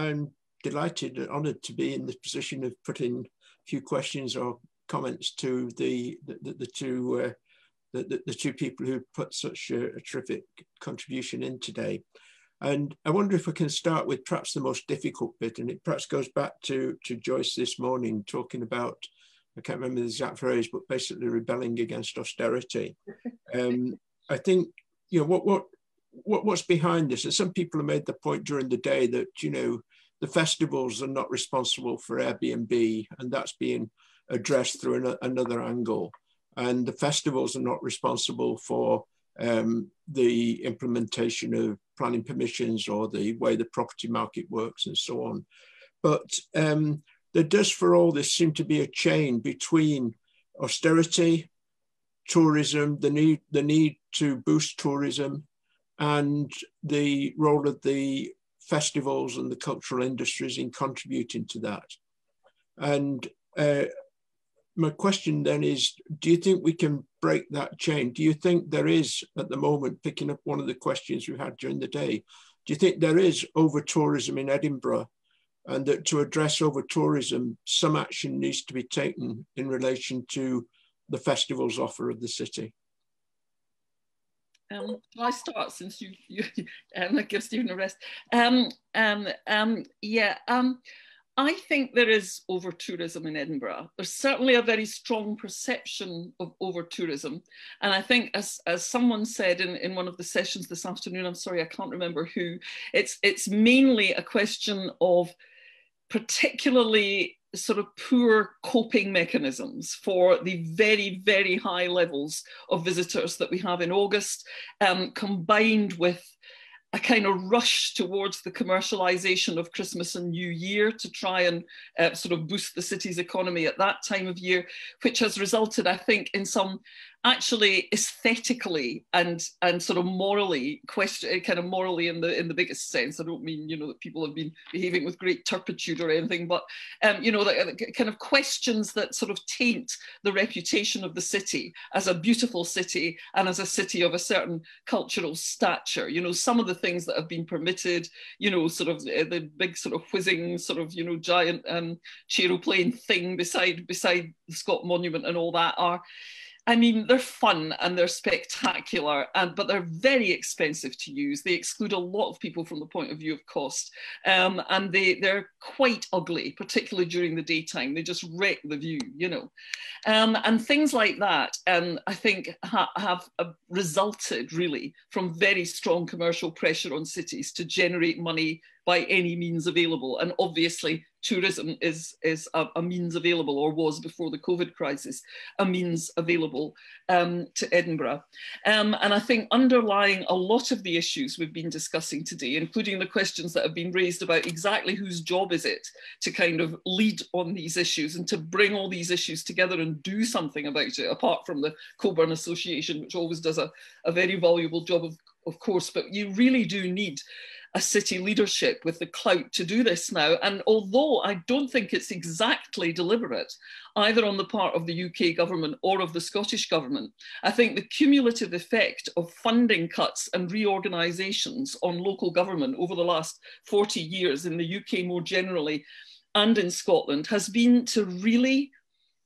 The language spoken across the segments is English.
I'm delighted and honoured to be in the position of putting a few questions or comments to the the, the, two uh, the, the, the, two people who put such a, a, terrific contribution in today. And I wonder if we can start with perhaps the most difficult bit, and it perhaps goes back to, to Joyce this morning, talking about, I can't remember the exact phrase, but basically rebelling against austerity. Um, I think, you know, what, what, what, what's behind this? And some people have made the point during the day that, you know, the festivals are not responsible for Airbnb, and that's being addressed through an, another angle and the festivals are not responsible for um, the implementation of planning permissions or the way the property market works and so on. But um, there does for all this seem to be a chain between austerity, tourism, the need, the need to boost tourism, and the role of the festivals and the cultural industries in contributing to that. And uh, my question then is do you think we can break that chain? Do you think there is at the moment picking up one of the questions we had during the day do you think there is over tourism in edinburgh? And that to address over tourism some action needs to be taken in relation to the festival's offer of the city um, I start since you, you um, give Stephen a rest. Um, um, um, yeah, um, I think there is over tourism in Edinburgh. There's certainly a very strong perception of over tourism. And I think, as, as someone said in, in one of the sessions this afternoon, I'm sorry, I can't remember who, it's, it's mainly a question of particularly sort of poor coping mechanisms for the very, very high levels of visitors that we have in August, um, combined with a kind of rush towards the commercialization of Christmas and New Year to try and uh, sort of boost the city's economy at that time of year, which has resulted, I think, in some actually aesthetically and and sort of morally question kind of morally in the in the biggest sense. I don't mean you know that people have been behaving with great turpitude or anything but um, you know the, the kind of questions that sort of taint the reputation of the city as a beautiful city and as a city of a certain cultural stature. You know some of the things that have been permitted you know sort of the, the big sort of whizzing sort of you know giant um aeroplane thing beside beside the scott monument and all that are I mean, they're fun and they're spectacular, and but they're very expensive to use. They exclude a lot of people from the point of view of cost, um, and they they're quite ugly, particularly during the daytime. They just wreck the view, you know, um, and things like that. Um, I think ha have uh, resulted really from very strong commercial pressure on cities to generate money by any means available. And obviously, tourism is, is a, a means available, or was before the COVID crisis, a means available um, to Edinburgh. Um, and I think underlying a lot of the issues we've been discussing today, including the questions that have been raised about exactly whose job is it to kind of lead on these issues and to bring all these issues together and do something about it, apart from the Cockburn Association, which always does a, a very valuable job of, of course, but you really do need a city leadership with the clout to do this now. And although I don't think it's exactly deliberate, either on the part of the UK government or of the Scottish government, I think the cumulative effect of funding cuts and reorganisations on local government over the last 40 years in the UK more generally and in Scotland has been to really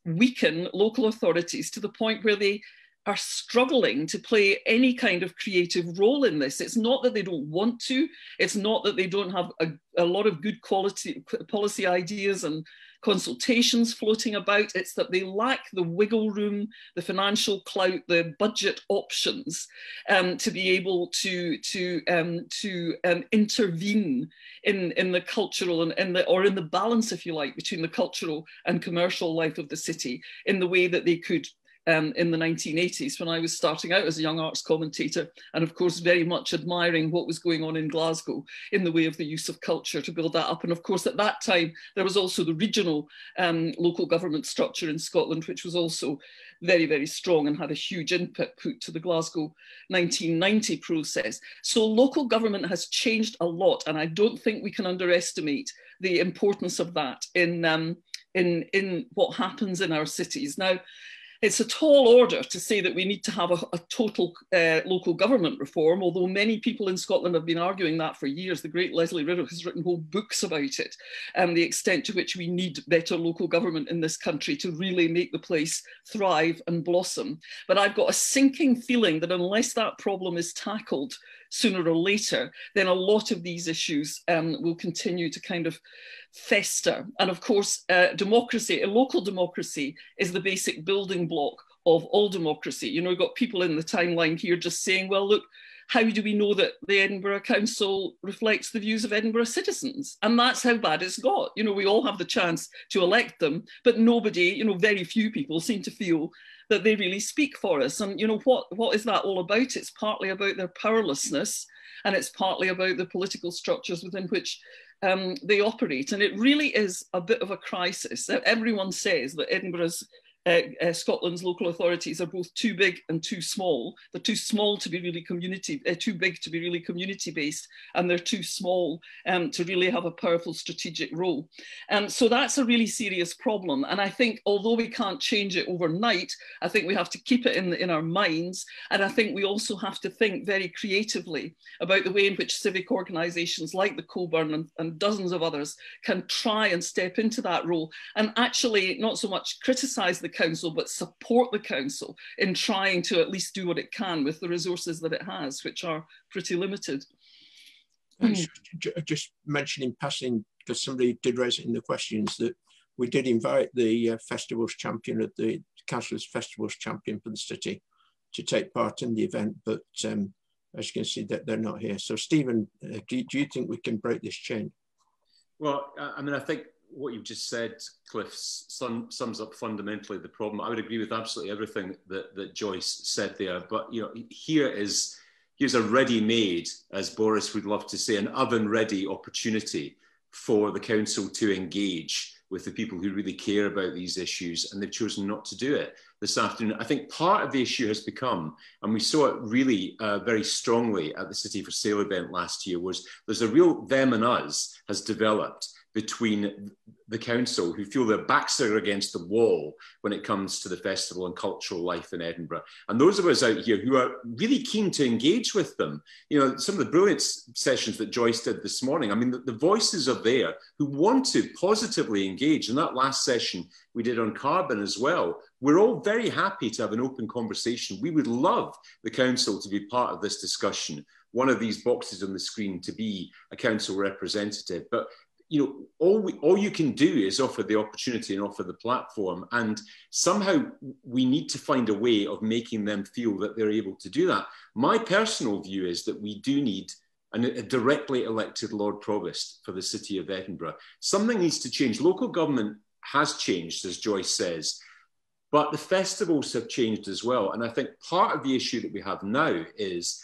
weaken local authorities to the point where they are struggling to play any kind of creative role in this. It's not that they don't want to, it's not that they don't have a, a lot of good quality policy ideas and consultations floating about. It's that they lack the wiggle room, the financial clout, the budget options um, to be able to to um, to um, intervene in in the cultural and in the or in the balance, if you like, between the cultural and commercial life of the city in the way that they could um, in the 1980s when I was starting out as a young arts commentator, and of course, very much admiring what was going on in Glasgow in the way of the use of culture to build that up. And of course, at that time, there was also the regional um, local government structure in Scotland, which was also very, very strong and had a huge input put to the Glasgow 1990 process. So local government has changed a lot, and I don't think we can underestimate the importance of that in, um, in, in what happens in our cities. Now, it's a tall order to say that we need to have a, a total uh, local government reform, although many people in Scotland have been arguing that for years. The great Lesley Riddoch has written whole books about it and the extent to which we need better local government in this country to really make the place thrive and blossom. But I've got a sinking feeling that unless that problem is tackled sooner or later, then a lot of these issues um, will continue to kind of fester. And of course, uh, democracy, a local democracy, is the basic building block of all democracy. You know, we've got people in the timeline here just saying, well, look, how do we know that the Edinburgh Council reflects the views of Edinburgh citizens? And that's how bad it's got. You know, we all have the chance to elect them, but nobody, you know, very few people seem to feel that they really speak for us. And, you know, what, what is that all about? It's partly about their powerlessness and it's partly about the political structures within which um, they operate. And it really is a bit of a crisis. Everyone says that Edinburgh's uh, uh, Scotland's local authorities are both too big and too small. They're too small to be really community, uh, too big to be really community based, and they're too small um, to really have a powerful strategic role. And um, so that's a really serious problem. And I think although we can't change it overnight, I think we have to keep it in, in our minds. And I think we also have to think very creatively about the way in which civic organisations like the Cockburn and, and dozens of others can try and step into that role and actually not so much criticise the council, but support the council in trying to at least do what it can with the resources that it has, which are pretty limited. Just mentioning passing, because somebody did raise it in the questions, that we did invite the uh, festivals champion of the council's festivals champion for the city to take part in the event, but um, as you can see that they're not here. So Stephen, uh, do, do you think we can break this chain? Well, I mean, I think what you've just said, Cliff, sum, sums up fundamentally the problem. I would agree with absolutely everything that, that Joyce said there. But you know, here is here's a ready-made, as Boris would love to say, an oven-ready opportunity for the council to engage with the people who really care about these issues, and they've chosen not to do it this afternoon. I think part of the issue has become, and we saw it really uh, very strongly at the City for Sale event last year, was there's a real them and us has developed between the council who feel their backs are against the wall when it comes to the festival and cultural life in Edinburgh. And those of us out here who are really keen to engage with them, you know, some of the brilliant sessions that Joyce did this morning, I mean, the, the voices are there who want to positively engage. And that last session we did on carbon as well, we're all very happy to have an open conversation. We would love the council to be part of this discussion one of these boxes on the screen to be a council representative. But you know, all we, all you can do is offer the opportunity and offer the platform, and somehow we need to find a way of making them feel that they're able to do that. My personal view is that we do need an, a directly elected Lord Provost for the city of Edinburgh. Something needs to change. Local government has changed, as Joyce says, but the festivals have changed as well. And I think part of the issue that we have now is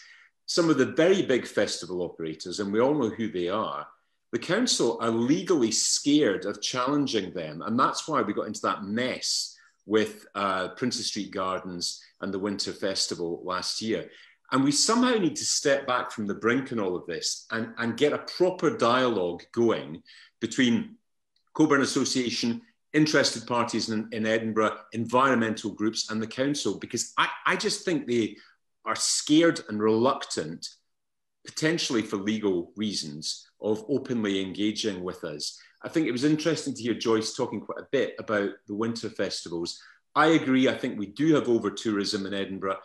some of the very big festival operators, and we all know who they are the council are legally scared of challenging them. And that's why we got into that mess with uh, Princes Street Gardens and the Winter Festival last year. And we somehow need to step back from the brink in all of this and, and get a proper dialogue going between Cockburn Association, interested parties in, in Edinburgh, environmental groups, and the council, because I, I just think they are scared and reluctant, potentially for legal reasons, of openly engaging with us. I think it was interesting to hear Joyce talking quite a bit about the winter festivals. I agree. I think we do have over tourism in Edinburgh.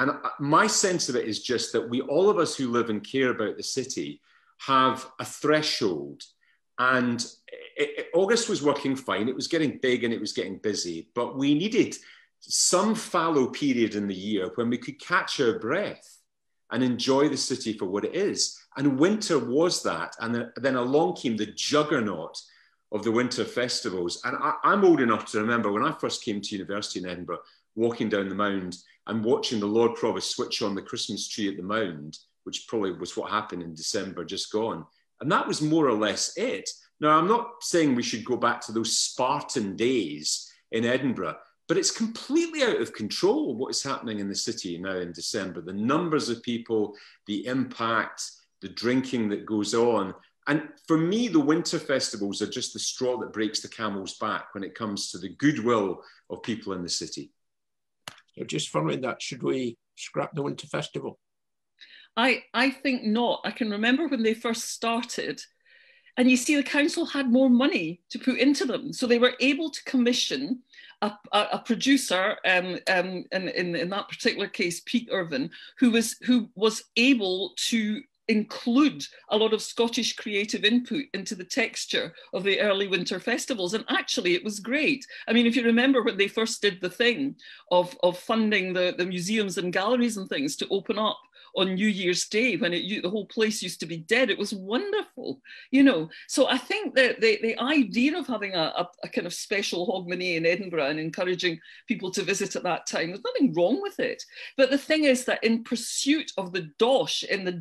And my sense of it is just that we, all of us who live and care about the city, have a threshold. And it, it, August was working fine. It was getting big and it was getting busy. But we needed some fallow period in the year when we could catch our breath and enjoy the city for what it is. And winter was that. And then along came the juggernaut of the winter festivals. And I, am old enough to remember when I first came to university in Edinburgh, walking down the Mound and watching the Lord Provost switch on the Christmas tree at the Mound, which probably was what happened in December just gone. And that was more or less it. Now, I'm not saying we should go back to those Spartan days in Edinburgh, but it's completely out of control what is happening in the city now in December. The numbers of people, the impact, the drinking that goes on. And for me, the winter festivals are just the straw that breaks the camel's back when it comes to the goodwill of people in the city. So just following that, should we scrap the Winter Festival? I, I think not. I can remember when they first started, and you see the council had more money to put into them. So they were able to commission a, a, a producer, um, um, in, in, in that particular case, Pete Irvine, who was, who was able to include a lot of Scottish creative input into the texture of the early winter festivals. And actually, it was great. I mean, if you remember when they first did the thing of, of funding the, the museums and galleries and things to open up on New Year's Day when it, the whole place used to be dead. It was wonderful, you know. So I think that the, the idea of having a, a, a kind of special Hogmanay in Edinburgh and encouraging people to visit at that time, there's nothing wrong with it. But the thing is that in pursuit of the dosh, in the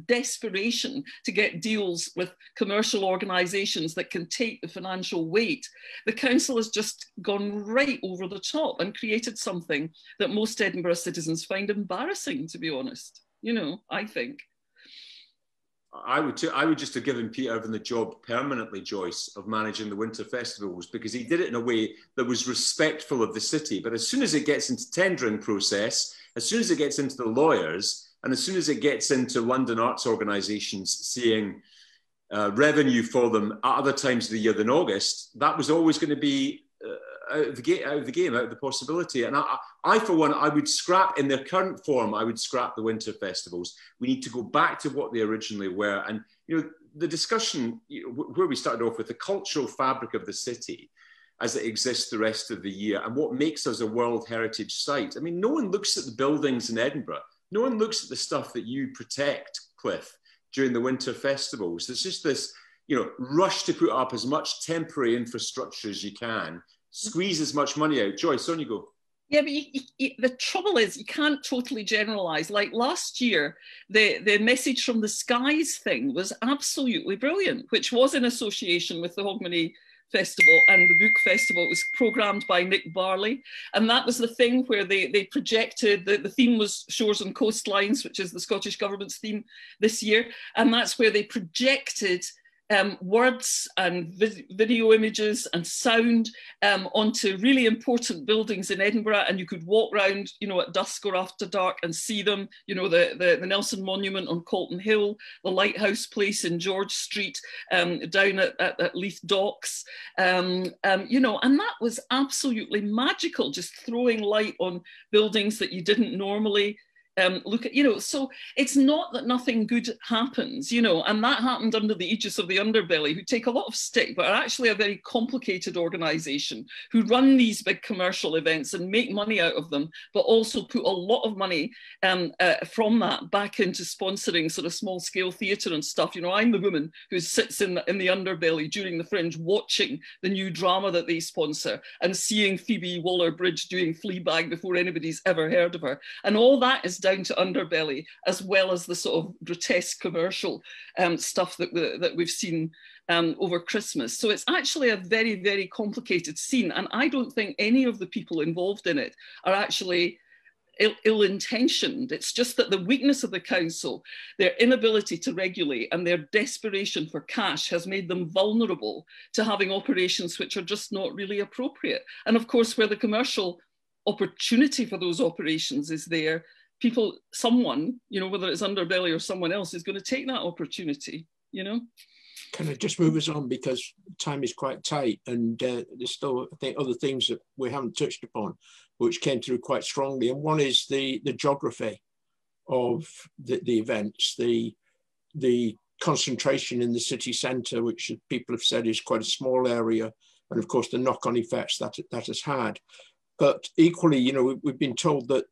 to get deals with commercial organisations that can take the financial weight, the council has just gone right over the top and created something that most Edinburgh citizens find embarrassing, to be honest you know, I think. I would, too, I would just have given Peter Irvine the job permanently, Joyce, of managing the winter festivals because he did it in a way that was respectful of the city. But as soon as it gets into tendering process, as soon as it gets into the lawyers, and as soon as it gets into London arts organisations seeing uh, revenue for them at other times of the year than August, that was always going to be uh, out of the game, out of the game, out of the possibility. And I, I, for one, I would scrap in their current form. I would scrap the winter festivals. We need to go back to what they originally were. And you know, the discussion you know, where we started off with the cultural fabric of the city as it exists the rest of the year, and what makes us a World Heritage Site. I mean, no one looks at the buildings in Edinburgh. No one looks at the stuff that you protect, Cliff, during the winter festivals. There's just this you know, rush to put up as much temporary infrastructure as you can squeeze as much money out. Joyce, on you go. Yeah, but you, you, the trouble is you can't totally generalize. Like last year, the, the message from the skies thing was absolutely brilliant, which was in association with the Hogmanay Festival and the book festival. It was programmed by Nick Barley. And that was the thing where they, they projected, the, the theme was Shores and Coastlines, which is the Scottish Government's theme this year. And that's where they projected um, words and video images and sound um, onto really important buildings in Edinburgh. And you could walk around, you know, at dusk or after dark and see them, you know, the, the, the Nelson Monument on Calton Hill, the Lighthouse Place in George Street, um, down at, at, at, Leith Docks, um, um, you know, and that was absolutely magical, just throwing light on buildings that you didn't normally um, look at, you know, so it's not that nothing good happens, you know, and that happened under the aegis of the underbelly, who take a lot of stick, but are actually a very complicated organization who run these big commercial events and make money out of them, but also put a lot of money um, uh, from that back into sponsoring sort of small scale theatre and stuff. You know, I'm the woman who sits in the, in the underbelly during the fringe watching the new drama that they sponsor and seeing Phoebe Waller Bridge doing Fleabag before anybody's ever heard of her. And all that is down to underbelly, as well as the sort of grotesque commercial um, stuff that, that we've seen um, over Christmas. So it's actually a very, very complicated scene. And I don't think any of the people involved in it are actually ill intentioned. It's just that the weakness of the council, their inability to regulate, and their desperation for cash has made them vulnerable to having operations which are just not really appropriate. And of course, where the commercial opportunity for those operations is there, people, someone, you know, whether it's Underbelly or someone else, is going to take that opportunity, you know? Can I just move us on because time is quite tight and uh, there's still, I think, other things that we haven't touched upon, which came through quite strongly. And one is the, the geography of the, the events, the, the concentration in the city centre, which people have said is quite a small area, and of course the knock-on effects that that has had. But equally, you know, we've been told that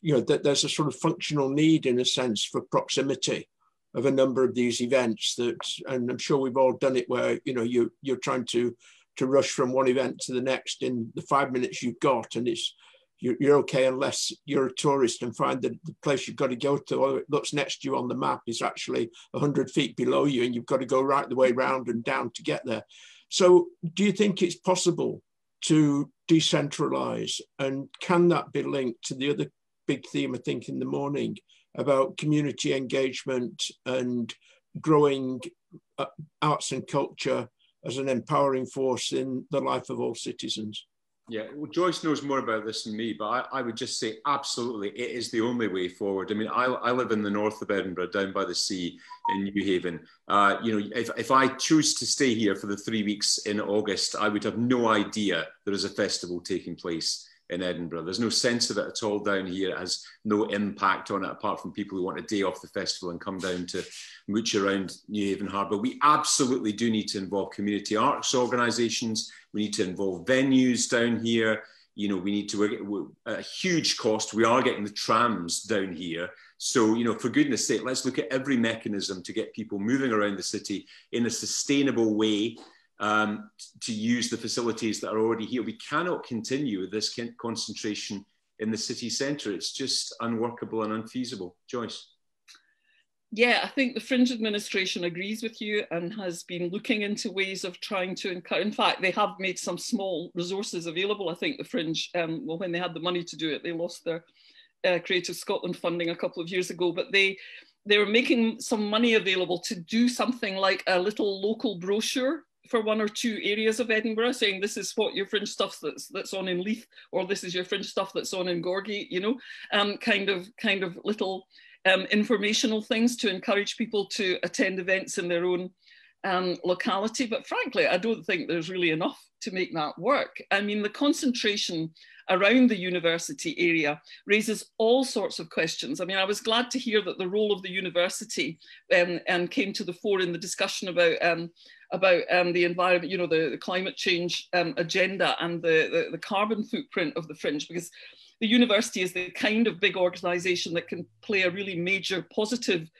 you know, that there's a sort of functional need in a sense for proximity of a number of these events that, and I'm sure we've all done it where, you know, you, you're trying to, to rush from one event to the next in the five minutes you've got and it's, you're, you're okay unless you're a tourist and find that the place you've got to go to or it looks next to you on the map is actually 100 feet below you and you've got to go right the way round and down to get there. So do you think it's possible to decentralize and can that be linked to the other big theme, I think, in the morning about community engagement and growing uh, arts and culture as an empowering force in the life of all citizens. Yeah, well, Joyce knows more about this than me, but I, I, would just say absolutely, it is the only way forward. I mean, I, I live in the north of Edinburgh, down by the sea in Newhaven. Uh, you know, if, if I choose to stay here for the three weeks in August, I would have no idea there is a festival taking place in Edinburgh. There's no sense of it at all down here. It has no impact on it apart from people who want a day off the festival and come down to mooch around Newhaven Harbour. We absolutely do need to involve community arts organisations. We need to involve venues down here. You know, we need to work at a huge cost. We are getting the trams down here. So, you know, for goodness sake, let's look at every mechanism to get people moving around the city in a sustainable way um, to use the facilities that are already here. We cannot continue with this concentration in the city centre. It's just unworkable and unfeasible. Joyce. Yeah, I think the Fringe administration agrees with you and has been looking into ways of trying to encourage. In fact, they have made some small resources available. I think the Fringe, um, well, when they had the money to do it, they lost their uh, Creative Scotland funding a couple of years ago, but they they were making some money available to do something like a little local brochure for one or two areas of Edinburgh, saying this is what your fringe stuff that's that's on in Leith, or this is your fringe stuff that's on in Gorgie, you know, um, kind of kind of little um, informational things to encourage people to attend events in their own um, locality. But frankly, I don't think there's really enough to make that work. I mean, the concentration around the university area raises all sorts of questions. I mean, I was glad to hear that the role of the university um, um, came to the fore in the discussion about um, about um, the environment, you know, the, the climate change um, agenda and the, the, the, carbon footprint of the fringe, because the university is the kind of big organization that can play a really major positive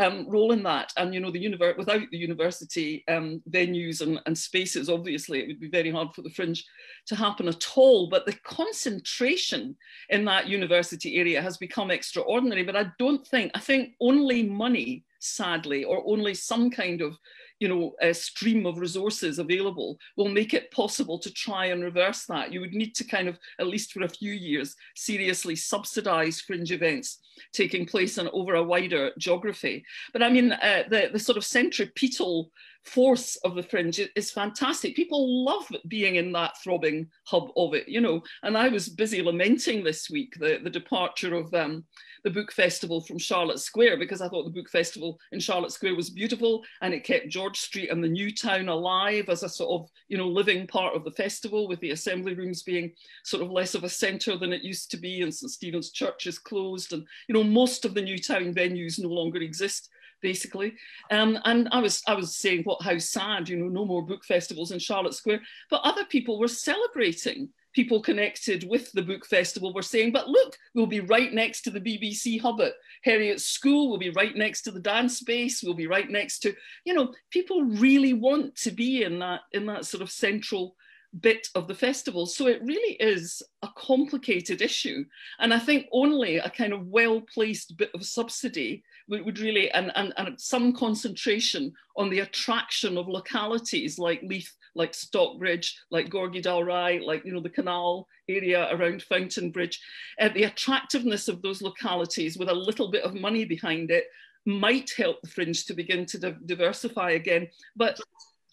um, role in that. And you know, the univer- without the university um, venues and, and spaces, obviously, it would be very hard for the fringe to happen at all. But the concentration in that university area has become extraordinary. But I don't think, I think only money, sadly, or only some kind of you know, a stream of resources available will make it possible to try and reverse that. You would need to kind of, at least for a few years, seriously subsidize fringe events taking place in over a wider geography. But I mean, uh, the, the sort of centripetal force of the fringe is fantastic. People love being in that throbbing hub of it, you know. And I was busy lamenting this week the, the departure of um, the book festival from Charlotte Square because I thought the book festival in Charlotte Square was beautiful and it kept George Street and the new town alive as a sort of, you know, living part of the festival with the assembly rooms being sort of less of a centre than it used to be and St Stephen's Church is closed and, you know, most of the new town venues no longer exist basically. Um, and I was I was saying what how sad, you know, no more book festivals in Charlotte Square. But other people were celebrating. People connected with the book festival were saying, but look, we'll be right next to the BBC hub at Heriot's School, we'll be right next to the dance space, we'll be right next to, you know, people really want to be in that in that sort of central bit of the festival. So it really is a complicated issue. And I think only a kind of well placed bit of subsidy would, would really, and, and, and some concentration on the attraction of localities like Leith, like Stockbridge, like Gorgie Dalry, like, you know, the canal area around Fountainbridge. Uh, the attractiveness of those localities with a little bit of money behind it might help the fringe to begin to di diversify again. But,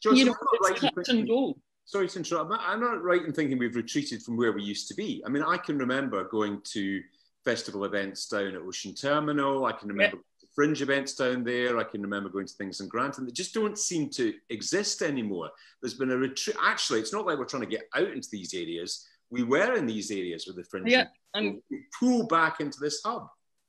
you know, it's touch and go sorry to interrupt. I'm not right in thinking we've retreated from where we used to be. I mean, I can remember going to festival events down at Ocean Terminal. I can remember yep. fringe events down there. I can remember going to things in Granton that just don't seem to exist anymore. There's been a retreat. Actually, it's not like we're trying to get out into these areas. We were in these areas with the fringe. Yeah, and pull back into this hub.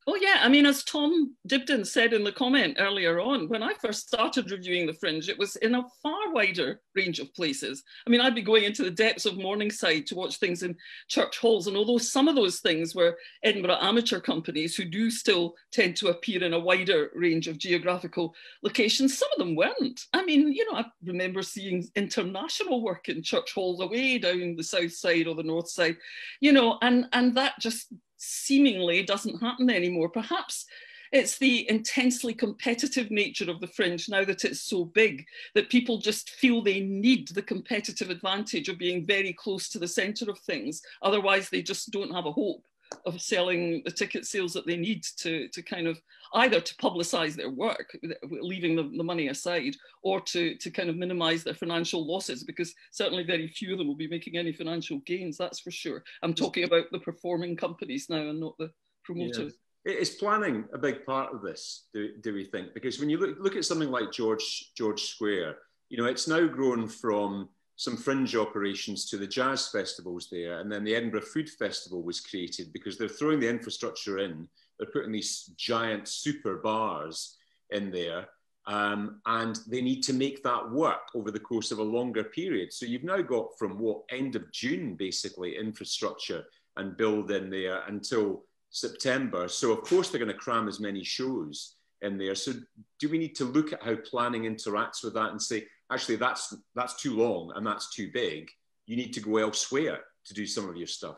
Oh, yeah. I mean, as Tom Dibdin said in the comment earlier on, when I first started reviewing The Fringe, it was in a far wider range of places. I mean, I'd be going into the depths of Morningside to watch things in church halls. And although some of those things were Edinburgh amateur companies who do still tend to appear in a wider range of geographical locations, some of them weren't. I mean, you know, I remember seeing international work in church halls away down the south side or the north side, you know, and, and that just seemingly doesn't happen anymore. Perhaps it's the intensely competitive nature of the fringe now that it's so big that people just feel they need the competitive advantage of being very close to the center of things. Otherwise, they just don't have a hope of selling the ticket sales that they need to, to kind of either to publicize their work, leaving the, the money aside, or to, to kind of minimize their financial losses, because certainly very few of them will be making any financial gains, that's for sure. I'm talking about the performing companies now and not the promoters. Yeah. Is planning a big part of this, do, do we think? Because when you look, look at something like George, George Square, you know, it's now grown from some fringe operations to the jazz festivals there. And then the Edinburgh Food Festival was created because they're throwing the infrastructure in. They're putting these giant super bars in there. Um, and they need to make that work over the course of a longer period. So you've now got from what end of June, basically, infrastructure and build in there until September. So of course they're going to cram as many shows in there. So do we need to look at how planning interacts with that and say, actually that's that's too long and that's too big. You need to go elsewhere to do some of your stuff.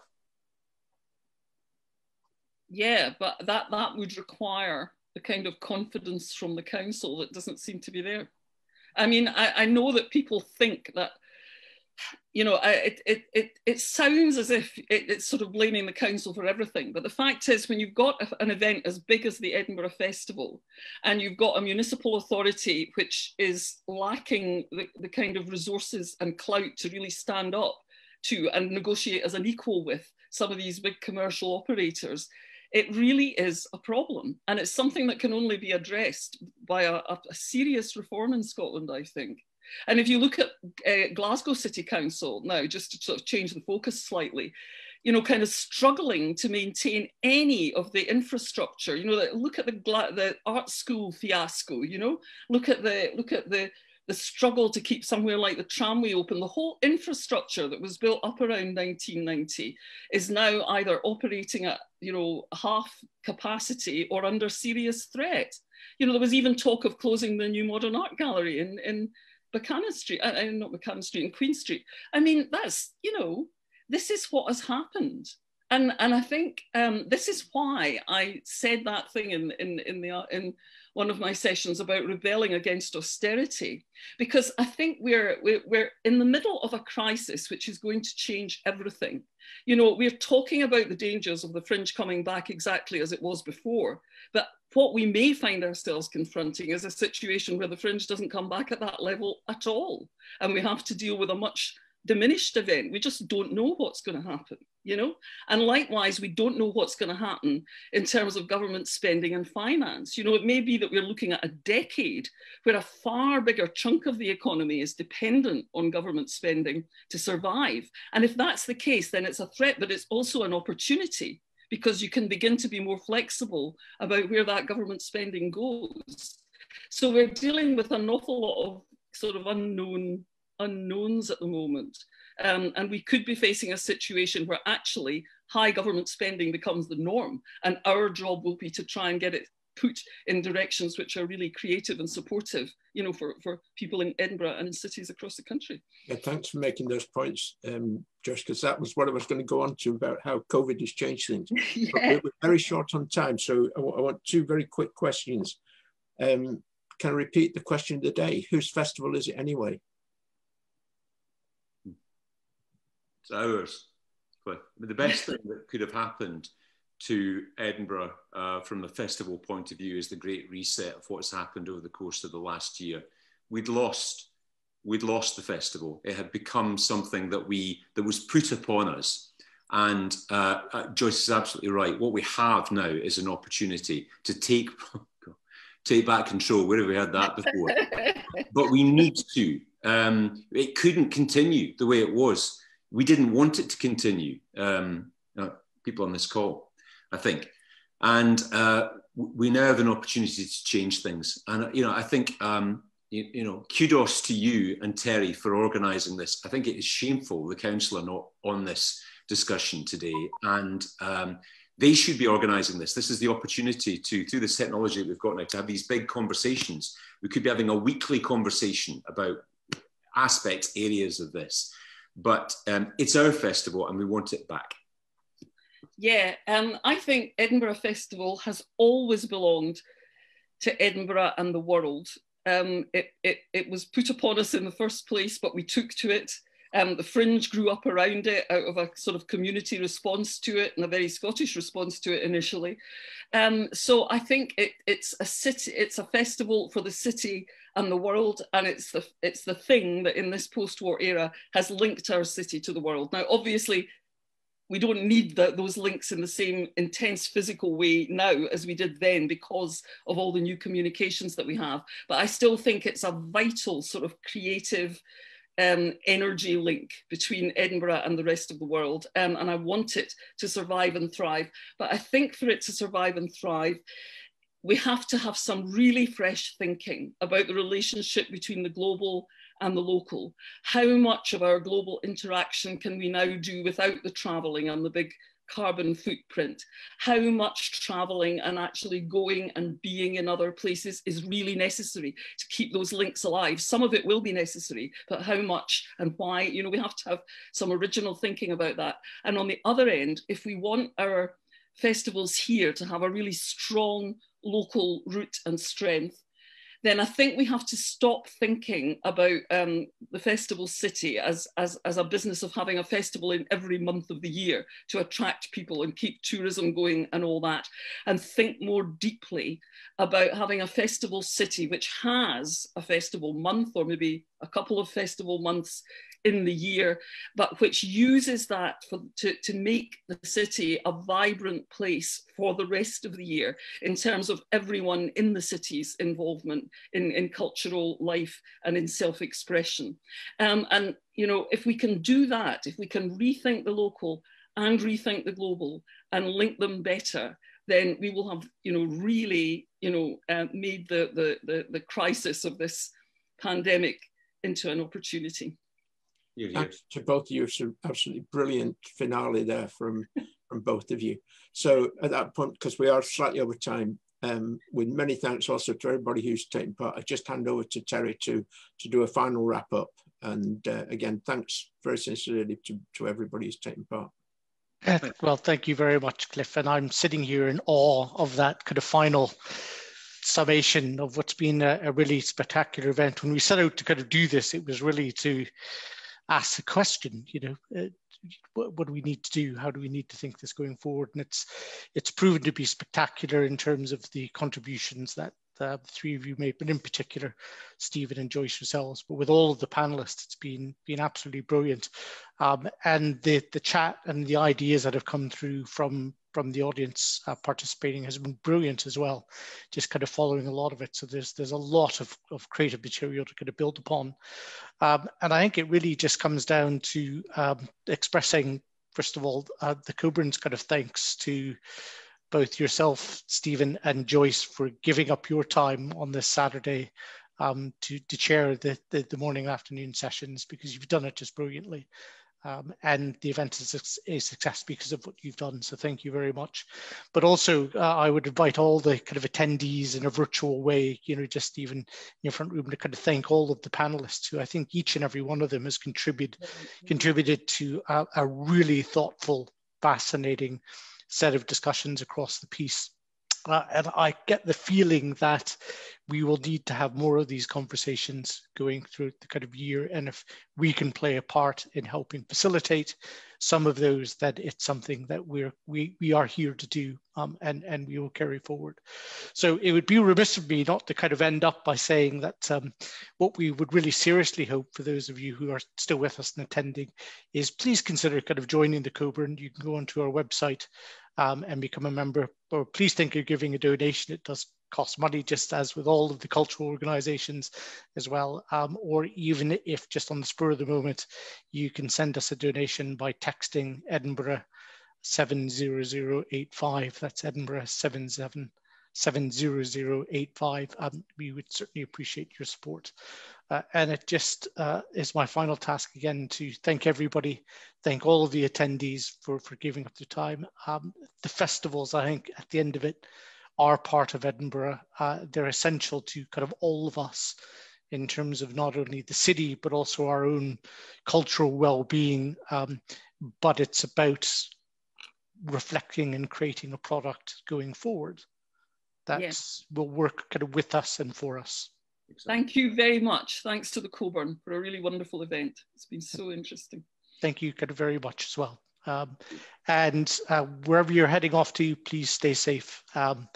Yeah but that that would require the kind of confidence from the council that doesn't seem to be there. I mean i, I know that people think that you know, it, it, it, it sounds as if it, it's sort of blaming the council for everything. But the fact is, when you've got an event as big as the Edinburgh Festival and you've got a municipal authority which is lacking the, the kind of resources and clout to really stand up to and negotiate as an equal with some of these big commercial operators, it really is a problem. And it's something that can only be addressed by a, a, a serious reform in Scotland, I think. And if you look at uh, Glasgow City Council now, just to sort of change the focus slightly, you know, kind of struggling to maintain any of the infrastructure. You know, look at the the art school fiasco. You know, look at the look at the the struggle to keep somewhere like the tramway open. The whole infrastructure that was built up around 1990 is now either operating at you know half capacity or under serious threat. You know, there was even talk of closing the new modern art gallery in in Buchanan Street, uh, uh, not Buchanan Street, and Queen Street. I mean, that's, you know, this is what has happened. And, and I think um, this is why I said that thing in, in, in, the, in one of my sessions about rebelling against austerity, because I think we're, we're, we're in the middle of a crisis which is going to change everything. You know, we're talking about the dangers of the fringe coming back exactly as it was before, what we may find ourselves confronting is a situation where the fringe doesn't come back at that level at all. And we have to deal with a much diminished event. We just don't know what's going to happen, you know? And likewise, we don't know what's going to happen in terms of government spending and finance. You know, it may be that we're looking at a decade where a far bigger chunk of the economy is dependent on government spending to survive. And if that's the case, then it's a threat, but it's also an opportunity because you can begin to be more flexible about where that government spending goes. So we're dealing with an awful lot of sort of unknown unknowns at the moment. Um, and we could be facing a situation where actually high government spending becomes the norm. And our job will be to try and get it put in directions which are really creative and supportive, you know, for, for people in Edinburgh and in cities across the country. Yeah, thanks for making those points, um, Josh, because that was what I was going to go on to about how COVID has changed things. yeah. We're very short on time, so I, want two very quick questions. Um, can I repeat the question of the day? Whose festival is it anyway? It's ours. The best thing that could have happened to Edinburgh uh, from the festival point of view is the great reset of what's happened over the course of the last year. We'd lost, we'd lost the festival. It had become something that we that was put upon us. And uh, uh, Joyce is absolutely right. What we have now is an opportunity to take take back control. Where have we had that before? but we need to. Um, it couldn't continue the way it was. We didn't want it to continue. Um, uh, people on this call I think. And uh, we now have an opportunity to change things. And, you know, I think, um, you, you, know, kudos to you and Terry for organising this. I think it is shameful the council are not on this discussion today. And um, they should be organising this. This is the opportunity to, through this technology that we've got now, to have these big conversations. We could be having a weekly conversation about aspects, areas of this. But um, it's our festival and we want it back. Yeah, um, I think Edinburgh Festival has always belonged to Edinburgh and the world. Um, it, it, it was put upon us in the first place, but we took to it. Um, the Fringe grew up around it out of a sort of community response to it and a very Scottish response to it initially. Um, so I think it, it's a city, it's a festival for the city and the world, and it's the it's the thing that in this post-war era has linked our city to the world. Now, obviously, we don't need the, those links in the same intense physical way now as we did then because of all the new communications that we have. But I still think it's a vital sort of creative um, energy link between Edinburgh and the rest of the world. Um, and I want it to survive and thrive. But I think for it to survive and thrive, we have to have some really fresh thinking about the relationship between the global and the local. How much of our global interaction can we now do without the traveling and the big carbon footprint? How much traveling and actually going and being in other places is really necessary to keep those links alive? Some of it will be necessary, but how much and why? You know, we have to have some original thinking about that. And on the other end, if we want our festivals here to have a really strong local root and strength, then I think we have to stop thinking about um, the festival city as, as, as a business of having a festival in every month of the year to attract people and keep tourism going and all that, and think more deeply about having a festival city which has a festival month or maybe a couple of festival months in the year, but which uses that for, to, to make the city a vibrant place for the rest of the year in terms of everyone in the city's involvement in, in cultural life and in self-expression. Um, and, you know, if we can do that, if we can rethink the local and rethink the global and link them better, then we will have, you know, really, you know, uh, made the, the, the, the crisis of this pandemic into an opportunity. Thanks to both of you. Some absolutely brilliant finale there from from both of you. So at that point, because we are slightly over time, um, with many thanks also to everybody who's taken part, I just hand over to Terry to to do a final wrap up. And uh, again, thanks very sincerely to, to everybody who's taken part. Uh, well, thank you very much, Cliff. And I'm sitting here in awe of that kind of final summation of what's been a, a really spectacular event. When we set out to kind of do this, it was really to ask the question, you know, uh, what, what, do we need to do? How do we need to think this going forward? And it's it's proven to be spectacular in terms of the contributions that uh, the three of you made, but in particular, Stephen and Joyce yourselves. But with all of the panelists, it's been been absolutely brilliant. Um, and the the chat and the ideas that have come through from from the audience uh, participating has been brilliant as well. Just kind of following a lot of it. So there's there's a lot of, of creative material to kind of build upon. Um, and I think it really just comes down to um, expressing, first of all, uh, the Cockburn's kind of thanks to both yourself, Stephen, and Joyce for giving up your time on this Saturday um, to, to chair the, the, the morning and afternoon sessions because you've done it just brilliantly. Um, and the event is a success because of what you've done. So thank you very much. But also, uh, I would invite all the kind of attendees in a virtual way, you know, just even in your front room to kind of thank all of the panelists who I think each and every one of them has contributed contributed to a, a really thoughtful, fascinating set of discussions across the piece. And I get the feeling that we will need to have more of these conversations going through the kind of year. And if we can play a part in helping facilitate some of those, that it's something that we're we we are here to do, um, and and we will carry forward. So it would be remiss of me not to kind of end up by saying that um, what we would really seriously hope for those of you who are still with us and attending is please consider kind of joining the Cockburn. You can go onto our website um, and become a member. Or please think of giving a donation. It does cost money, just as with all of the cultural organisations as well. Um, or even if just on the spur of the moment, you can send us a donation by texting Edinburgh 70085. That's Edinburgh 77. 70085. Um, we would certainly appreciate your support. Uh, and it just uh, is my final task again to thank everybody, thank all of the attendees for, for giving up their time. Um, the festivals, I think, at the end of it, are part of Edinburgh. Uh, they're essential to kind of all of us in terms of not only the city, but also our own cultural well-being. Um, but it's about reflecting and creating a product going forward that yes. will work kind of with us and for us. Exactly. Thank you very much. Thanks to the Cockburn for a really wonderful event. It's been so interesting. Thank you very much as well. Um, and uh, wherever you're heading off to, please stay safe um,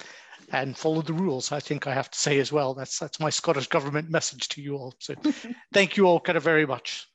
and follow the rules. I think I have to say as well. That's that's my Scottish government message to you all. So, thank you all kind of very much.